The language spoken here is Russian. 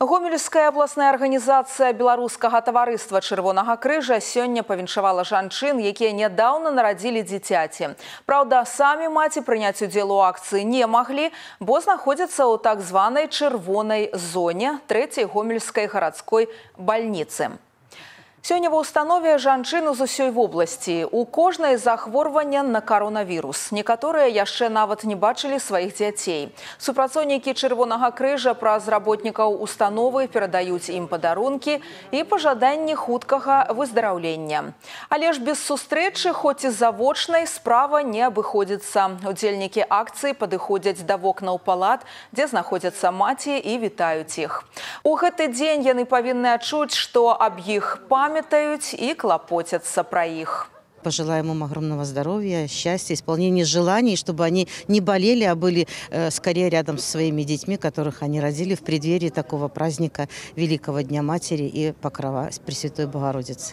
Гомельская абласная арганізацыя беларускага таварыства чырвонага крыжа сёння павіншавала жанчын, якія нядаўна нарадзілі дзіцяці. Праўда, самі маці прыняць удзел у акцыі не маглі, бо знаходзяцца ў так званай чырвонай зоне трэцяй гомельскай гарадской бальніцы. Сёння ва ўстанове жанчыну з усёй вобласці. У кожнай захворвання на каронавірус. Некаторыя яшчэ нават не бачылі сваіх дзяцей. Супрацоўнікі чырвонага крыжа праз работнікаў установы перадаюць ім падарункі і пажаданні хуткага выздараўлення. Але ж без сустрэчы, хоць і завочнай справа не абыходзіцца. Удзельнікі акцыі падыходзяць да вокнаў палат, дзе знаходзяцца маці і вітаюць іх. У гэты дзень яны павінны адчуць, што аб іх памяць памятаюць і клапоцяцца пра іх. Пожелаем им огромного здоровья, счастья, исполнения желаний, чтобы они не болели, а были э, скорее рядом со своими детьми, которых они родили в преддверии такого праздника Великого Дня Матери и Покрова Пресвятой Богородицы.